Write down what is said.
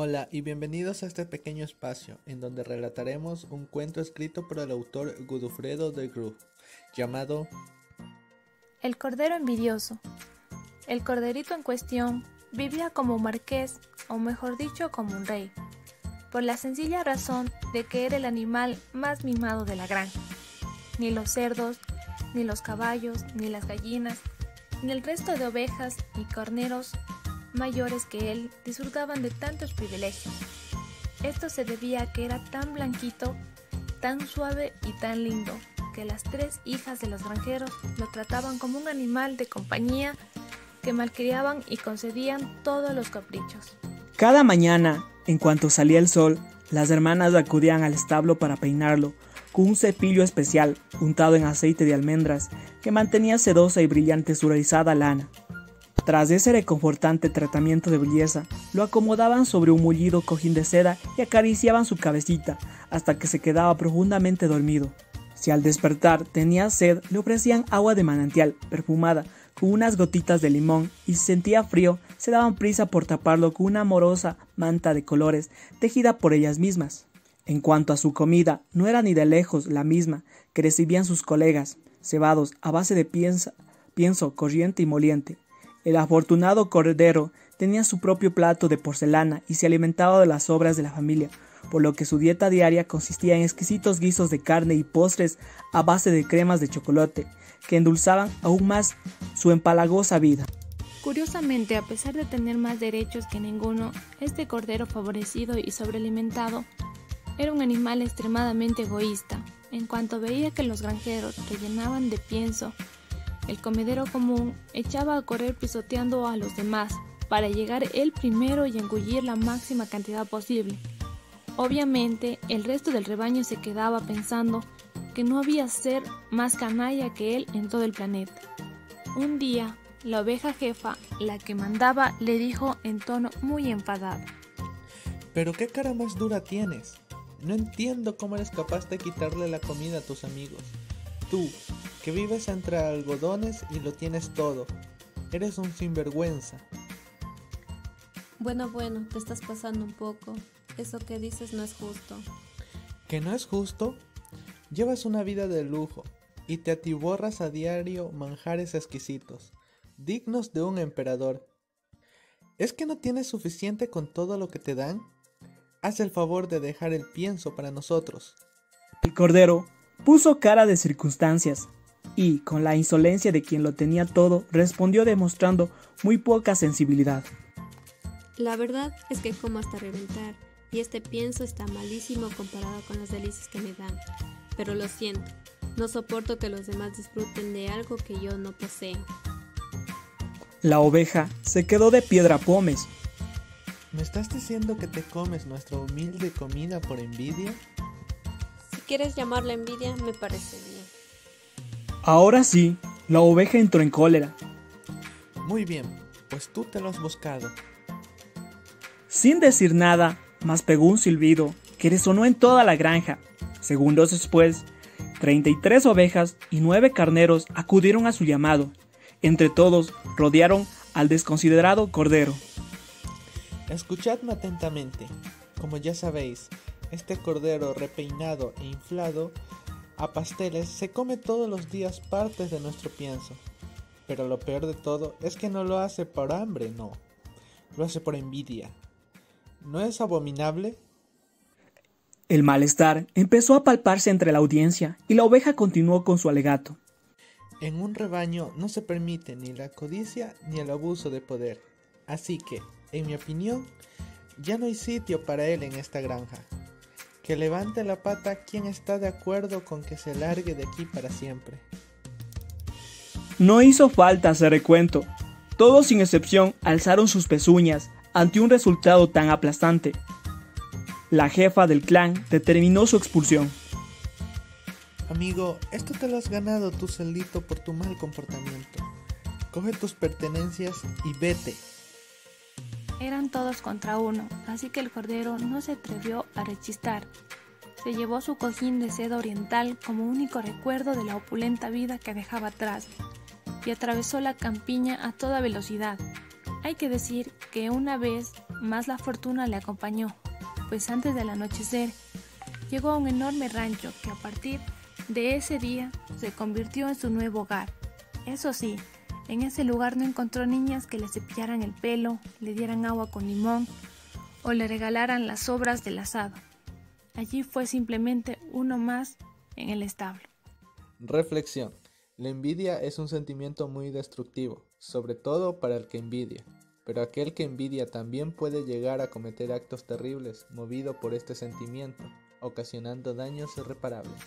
Hola y bienvenidos a este pequeño espacio en donde relataremos un cuento escrito por el autor Godofredo de Gru, llamado El Cordero Envidioso. El corderito en cuestión vivía como un marqués, o mejor dicho, como un rey, por la sencilla razón de que era el animal más mimado de la granja. Ni los cerdos, ni los caballos, ni las gallinas, ni el resto de ovejas y carneros mayores que él disfrutaban de tantos privilegios. Esto se debía a que era tan blanquito, tan suave y tan lindo, que las tres hijas de los granjeros lo trataban como un animal de compañía que malcriaban y concedían todos los caprichos. Cada mañana, en cuanto salía el sol, las hermanas acudían al establo para peinarlo, con un cepillo especial untado en aceite de almendras que mantenía sedosa y brillante su rizada lana. Tras ese reconfortante tratamiento de belleza, lo acomodaban sobre un mullido cojín de seda y acariciaban su cabecita hasta que se quedaba profundamente dormido. Si al despertar tenía sed, le ofrecían agua de manantial, perfumada, con unas gotitas de limón, y si sentía frío, se daban prisa por taparlo con una amorosa manta de colores tejida por ellas mismas. En cuanto a su comida, no era ni de lejos la misma que recibían sus colegas, cebados a base de pienso corriente y moliente, el afortunado cordero tenía su propio plato de porcelana y se alimentaba de las sobras de la familia, por lo que su dieta diaria consistía en exquisitos guisos de carne y postres a base de cremas de chocolate, que endulzaban aún más su empalagosa vida. Curiosamente, a pesar de tener más derechos que ninguno, este cordero favorecido y sobrealimentado era un animal extremadamente egoísta. En cuanto veía que los granjeros rellenaban de pienso el comedero común echaba a correr pisoteando a los demás para llegar él primero y engullir la máxima cantidad posible. Obviamente, el resto del rebaño se quedaba pensando que no había ser más canalla que él en todo el planeta. Un día, la oveja jefa, la que mandaba, le dijo en tono muy enfadado. Pero qué cara más dura tienes. No entiendo cómo eres capaz de quitarle la comida a tus amigos. Tú, que vives entre algodones y lo tienes todo. Eres un sinvergüenza. Bueno, bueno, te estás pasando un poco. Eso que dices no es justo. ¿Que no es justo? Llevas una vida de lujo y te atiborras a diario manjares exquisitos, dignos de un emperador. ¿Es que no tienes suficiente con todo lo que te dan? Haz el favor de dejar el pienso para nosotros. El cordero puso cara de circunstancias y, con la insolencia de quien lo tenía todo, respondió demostrando muy poca sensibilidad. La verdad es que como hasta reventar, y este pienso está malísimo comparado con las delicias que me dan. Pero lo siento, no soporto que los demás disfruten de algo que yo no poseo. La oveja se quedó de piedra pomes. ¿Me estás diciendo que te comes nuestra humilde comida por envidia? Quieres llamarla envidia, me parece bien. Ahora sí, la oveja entró en cólera. Muy bien, pues tú te lo has buscado. Sin decir nada, más pegó un silbido que resonó en toda la granja. Segundos después, 33 ovejas y 9 carneros acudieron a su llamado. Entre todos, rodearon al desconsiderado cordero. Escuchadme atentamente. Como ya sabéis, este cordero repeinado e inflado a pasteles se come todos los días partes de nuestro pienso. Pero lo peor de todo es que no lo hace por hambre, no. Lo hace por envidia. ¿No es abominable? El malestar empezó a palparse entre la audiencia y la oveja continuó con su alegato. En un rebaño no se permite ni la codicia ni el abuso de poder. Así que, en mi opinión, ya no hay sitio para él en esta granja. Que levante la pata quien está de acuerdo con que se largue de aquí para siempre. No hizo falta hacer recuento. Todos sin excepción alzaron sus pezuñas ante un resultado tan aplastante. La jefa del clan determinó su expulsión. Amigo, esto te lo has ganado tu celdito por tu mal comportamiento. Coge tus pertenencias y vete. Eran todos contra uno, así que el cordero no se atrevió a rechistar. Se llevó su cojín de seda oriental como único recuerdo de la opulenta vida que dejaba atrás y atravesó la campiña a toda velocidad. Hay que decir que una vez más la fortuna le acompañó, pues antes del anochecer llegó a un enorme rancho que a partir de ese día se convirtió en su nuevo hogar. Eso sí, en ese lugar no encontró niñas que le cepillaran el pelo, le dieran agua con limón o le regalaran las sobras del asado. Allí fue simplemente uno más en el establo. Reflexión. La envidia es un sentimiento muy destructivo, sobre todo para el que envidia, pero aquel que envidia también puede llegar a cometer actos terribles movido por este sentimiento, ocasionando daños irreparables.